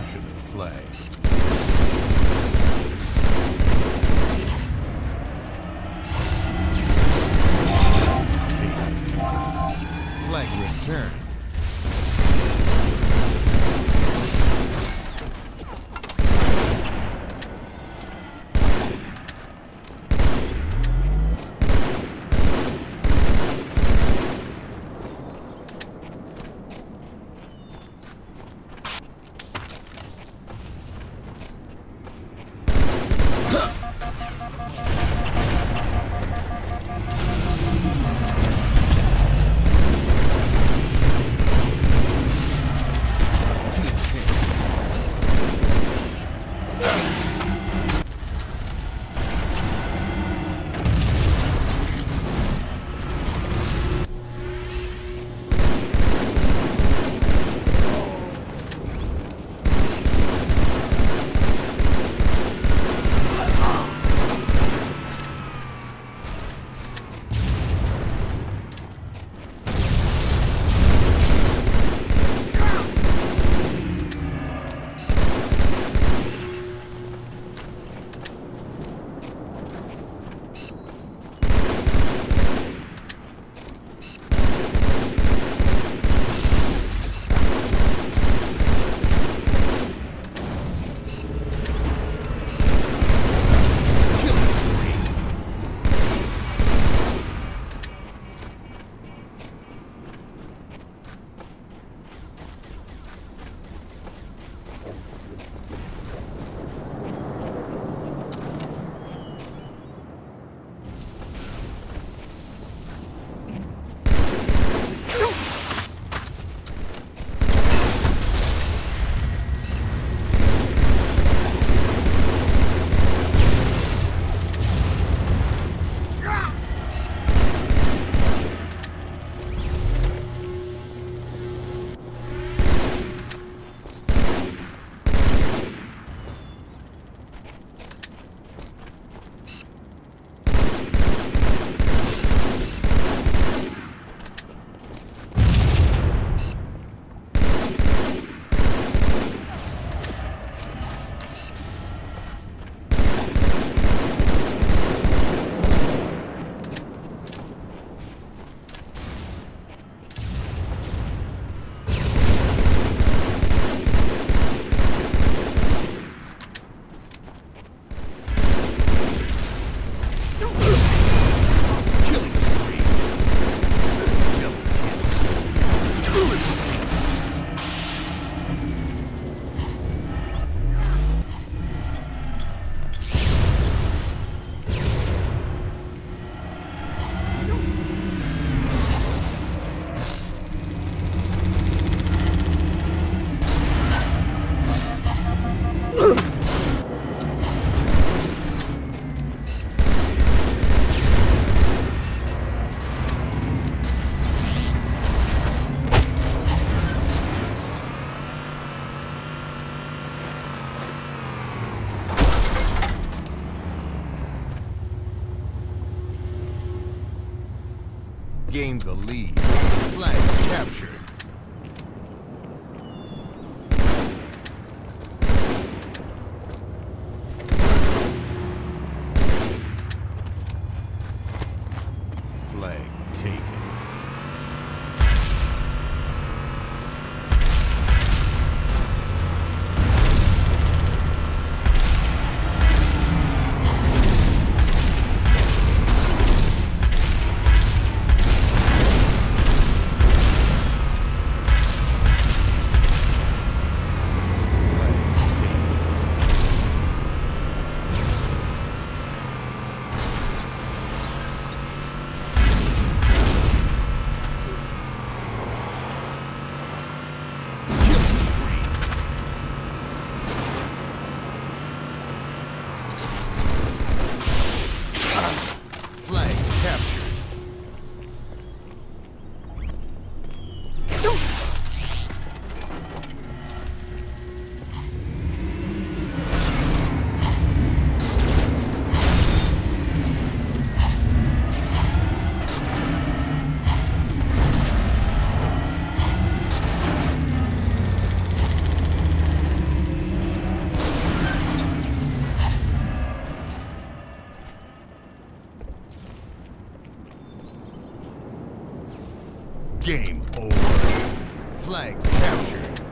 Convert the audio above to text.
capture the. Gained the lead. Flag captured. Game over. Flag captured.